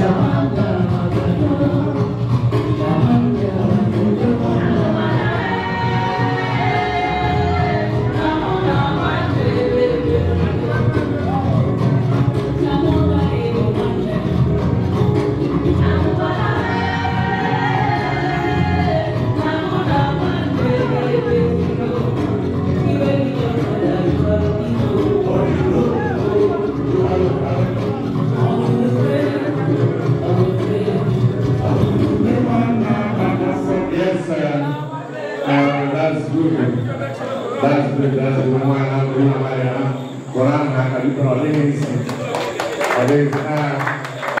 Yeah. Uh, uh, that's good. That's good. That's good. Alhamdulillah, ya. Quran akan diperoleh. Oleh, uh,